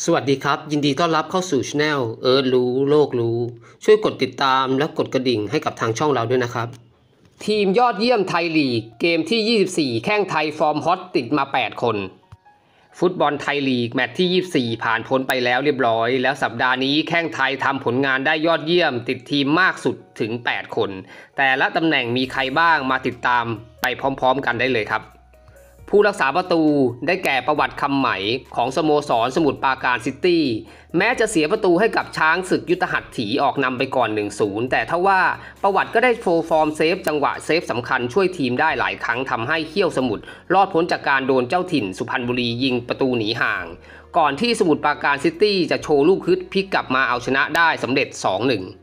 สวัสดีครับ ยินดีต้อนรับเข้าสู่ channel เอิร์ธรู้โลกรู้ ช่วยกดติดตามและกดกระดิ่งให้กับทางช่องเราด้วยนะครับ ทีมยอดเยี่ยมไทยลีก เกมที่ 24 แข้งไทยฟอร์มฮอตติดมา 8 คน ฟุตบอลไทยลีก แมตช์ที่ 24 ผ่านพ้นไปแล้วเรียบร้อย แล้วสัปดาห์นี้แข้งไทยทำผลงานได้ยอดเยี่ยม ติดทีมมากสุดถึง 8 คน แต่ละตำแหน่งมีใครบ้างมาติดตามไปพร้อม ๆ กันได้เลยครับ ผู้รักษาประตูได้แก่ประวัติคำไหมของสโมสรสมุทรปราการซิตี้ แม้จะเสียประตูให้กับช้างศึกยุทธหัตถีออกนำไปก่อน 1-0 แต่ทว่าประวัติก็ได้โชว์ฟอร์มเซฟจังหวะเซฟสำคัญช่วยทีมได้หลายครั้งทำให้เขี้ยวสมุทรรอดพ้นจากการโดนเจ้าถิ่นสุพรรณบุรียิงประตูหนีห่าง ก่อนที่สมุทรปราการซิตี้จะโชว์ลูกฮึดพลิกกลับมาเอาชนะได้สำเร็จ 2-1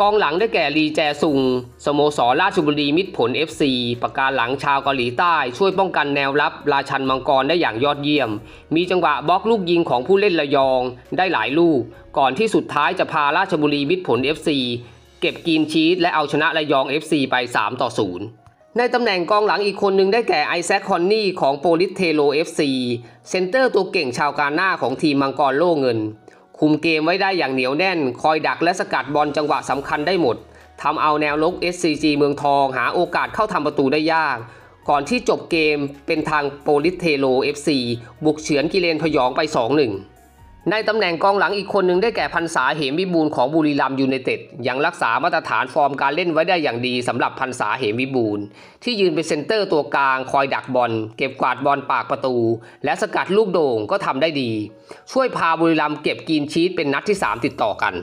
กองหลังได้แก่ลีแจซุง สโมสรราชบุรีมิตรผล FC ปราการหลังชาวเกาหลีใต้ ช่วยป้องกันแนวรับ ราชันมังกรได้อย่างยอดเยี่ยม มีจังหวะบล็อกลูกยิงของผู้เล่นระยองได้หลายลูก ก่อนที่สุดท้ายจะพาราชบุรีมิตรผล FC เก็บ clean sheet และเอาชนะระยอง FC ไป 3 ต่อ 0ในตำแหน่งกองหลังอีกคนหนึ่งได้แก่ไอแซคคอนนี่ของโปลิศเทโร FC เซนเตอร์ตัวเก่งชาวกาหน้าของทีมมังกรโล่เงิน คุมเกมไว้ได้อย่างเหนียวแน่น คอยดักและสกัดบอลจังหวะสำคัญได้หมดทำเอาแนวรุก SCG เมืองทองหาโอกาสเข้าทำประตูได้ยาก ก่อนที่จบเกมเป็นทางโปลิศเทโร FC บุกเฉือนกิเลนผยองไป 2-1 ในตำแหน่งกองหลังอีกคนหนึ่งได้แก่พรรษาเหมวิบูลย์ของบุรีรัมย์ยูไนเต็ดยังรักษามาตรฐานฟอร์มการเล่นไว้ได้อย่างดีสำหรับพรรษาเหมวิบูลย์ที่ยืนเป็นเซนเตอร์ตัวกลาง คอยดักบอล เก็บกวาดบอลปากประตู และสกัดลูกโด่งก็ทำได้ดี ช่วยพาบุรีรัมย์เก็บ clean sheet เป็นนัดที่ 3 ติดต่อกัน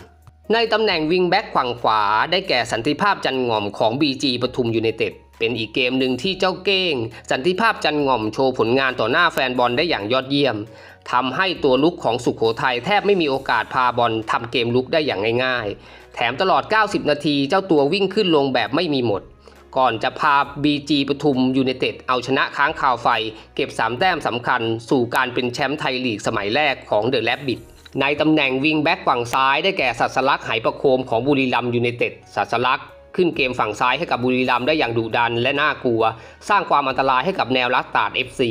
ในตำแหน่งวิงแบ็กฝั่งขวา ได้แก่สันติภาพจันทร์หง่อมของ BG ปทุมยูไนเต็ดเป็นอีกเกมหนึ่งที่เจ้าเก้ง สันติภาพจันทร์หง่อมโชว์ผลงานต่อหน้าแฟนบอลได้อย่างยอดเยี่ยม ทำให้ตัวรุกของสุโขทัยแทบไม่มีโอกาสพาบอลทำเกมรุกได้อย่างง่าย ๆ แถมตลอด 90 นาทีเจ้าตัววิ่งขึ้นลงแบบไม่มีหมด ก่อนจะพา BG ปทุมยูไนเต็ดเอาชนะค้างคาวไฟ เก็บ 3 แต้มสำคัญ สู่การเป็นแชมป์ไทยลีกสมัยแรกของเดอะแรบบิทในตำแหน่งวิงแบ็กฝั่งซ้ายได้แก่สัสลักไหประโคมของบุรีรัมย์ยูไนเต็ดสัสลักขึ้นเกมฝั่งซ้ายให้กับบุรีรัมย์ได้อย่างดุดันและน่ากลัว สร้างความอันตรายให้กับแนวรับตราด FC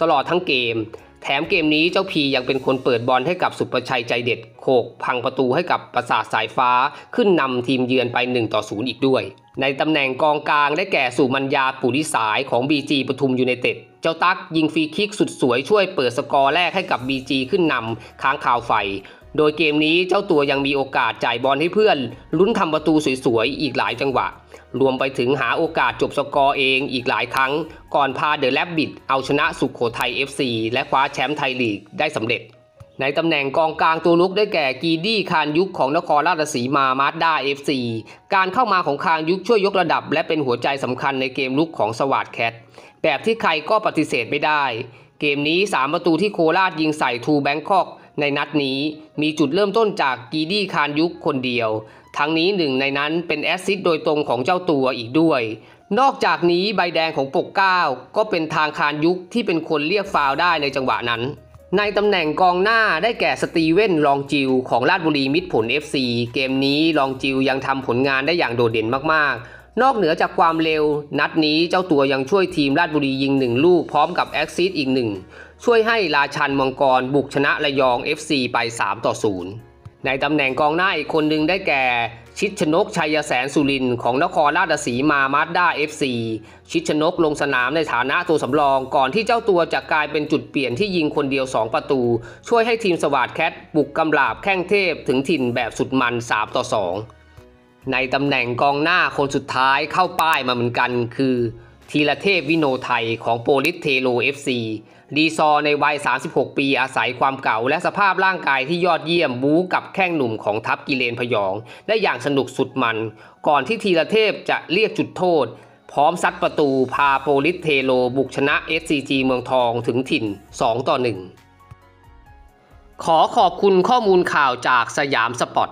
ตลอดทั้งเกม แถมเกมนี้เจ้าพียังเป็นคนเปิดบอลให้กับสุประชัยใจเด็ด โขกพังประตูให้กับปราสาทสายฟ้าขึ้นนำทีมเยือนไป 1 ต่อ 0 อีกด้วย ในตำแหน่งกองกลางได้แก่สุมัญญาปุริสายของ BG ปทุมยูไนเต็ด เจ้าตั๊กยิงฟรีคิกสุดสวยช่วยเปิดสกอร์แรกให้กับ BG ขึ้นนำค้างคาวไฟโดยเกมนี้เจ้าตัวยังมีโอกาสจ่ายบอลให้เพื่อน ลุ้นทำประตูสวยๆ อีกหลายจังหวะ รวมไปถึงหาโอกาสจบสกอร์เองอีกหลายครั้ง ก่อนพา The Rabbit เอาชนะสุขโขทัย FC และคว้าแชมป์ไทยลีกได้สำเร็จ ในตำแหน่งกองกลางตัวรุกได้แก่กีดี้คานยุคของนครราชสีมามาสด้า FC การเข้ามาของคานยุคช่วยยกระดับ และเป็นหัวใจสำคัญในเกมรุกของสวาทแคทแบบที่ใครก็ปฏิเสธไม่ได้เกมนี้ 3 ประตูที่โคราชยิงใส่ทรูแบงค็อก ในนัดนี้มีจุดเริ่มต้นจากกีดี้คานยุคคนเดียว ทั้งนี้หนึ่งในนั้นเป็นแอสซิสโดยตรงของเจ้าตัวอีกด้วย นอกจากนี้ใบแดงของปกเกล้าก็เป็นทางคานยุคที่เป็นคนเรียกฟาวล์ได้ในจังหวะนั้น ในตำแหน่งกองหน้าได้แก่สตีเว่นลองจิวของราชบุรีมิตรผล FC เกมนี้ลองจิวยังทำผลงานได้อย่างโดดเด่นมากๆนอกเหนือจากความเร็ว นัดนี้เจ้าตัวยังช่วยทีมราชบุรียิงหนึ่งลูกพร้อมกับแอคซิสอีกหนึ่ง ช่วยให้ราชันมังกรบุกชนะระยอง FC ไป 3 ต่อ 0 ในตำแหน่งกองหน้าอีกคนหนึ่งได้แก่ ชิดชนกชัยแสนสุรินของนครราชสีมามาสด้า FC ชิดชนกลงสนามในฐานะตัวสำรองก่อนที่เจ้าตัวจะกลายเป็นจุดเปลี่ยนที่ยิงคนเดียว 2 ประตู ช่วยให้ทีมสวาทแคทบุกกำลาบแข้งเทพถึงถิ่นแบบสุดมัน 3 ต่อ 2 ในตำแหน่งกองหน้าคนสุดท้ายเข้าป้ายมาเหมือนกันคือ ธีรเทพวิโนไทยของโปลิศเทโร FC ลีซอในวัย 36 ปีอาศัยความเก๋าและสภาพร่างกายที่ยอดเยี่ยมบู๊กับแข้งหนุ่มของทัพกิเลนผยอง ได้อย่างสนุกสุดมัน ก่อนที่ธีรเทพจะเรียกจุดโทษ พร้อมซัดประตูพาโปลิศเทโรบุกชนะ SCG เมืองทองถึงถิ่น 2 ต่อ 1 ขอขอบคุณข้อมูลข่าวจากสยามสปอร์ต